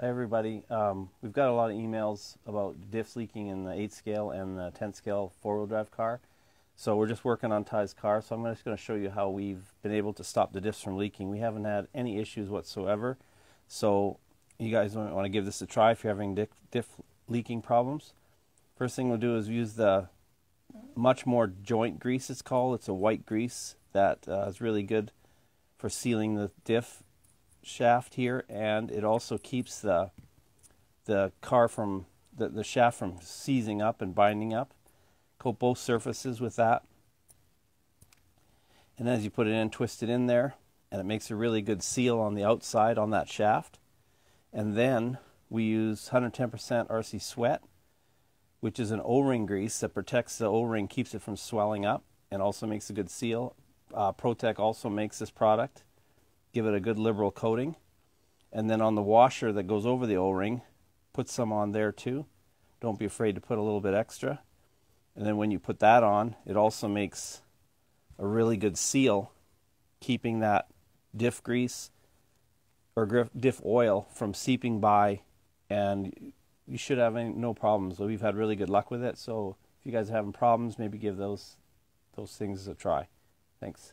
Hi everybody. Um, we've got a lot of emails about diffs leaking in the 8 scale and the 10 scale four-wheel drive car. So we're just working on Ty's car. So I'm just going to show you how we've been able to stop the diffs from leaking. We haven't had any issues whatsoever. So you guys want to give this a try if you're having diff, diff leaking problems. First thing we'll do is use the much more joint grease it's called. It's a white grease that uh, is really good for sealing the diff shaft here, and it also keeps the the car from the, the shaft from seizing up and binding up. Coat both surfaces with that. And as you put it in, twist it in there, and it makes a really good seal on the outside on that shaft. And then we use 110% RC Sweat, which is an O-ring grease that protects the O-ring, keeps it from swelling up, and also makes a good seal. Uh, ProTek also makes this product give it a good liberal coating. And then on the washer that goes over the O-ring, put some on there too. Don't be afraid to put a little bit extra. And then when you put that on, it also makes a really good seal, keeping that diff grease or diff oil from seeping by, and you should have any, no problems. We've had really good luck with it. So if you guys are having problems, maybe give those those things a try. Thanks.